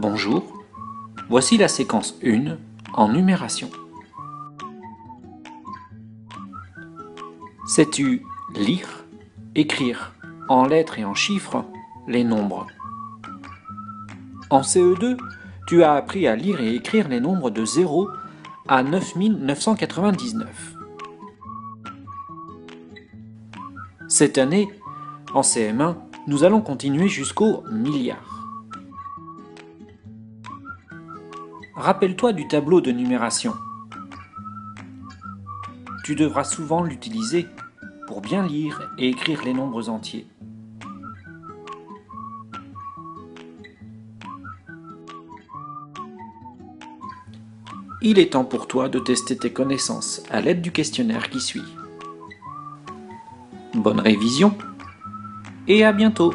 Bonjour, voici la séquence 1 en numération. Sais-tu lire, écrire en lettres et en chiffres les nombres? En CE2, tu as appris à lire et écrire les nombres de 0 à 9999. Cette année, en CM1, nous allons continuer jusqu'au milliard. Rappelle-toi du tableau de numération. Tu devras souvent l'utiliser pour bien lire et écrire les nombres entiers. Il est temps pour toi de tester tes connaissances à l'aide du questionnaire qui suit. Bonne révision et à bientôt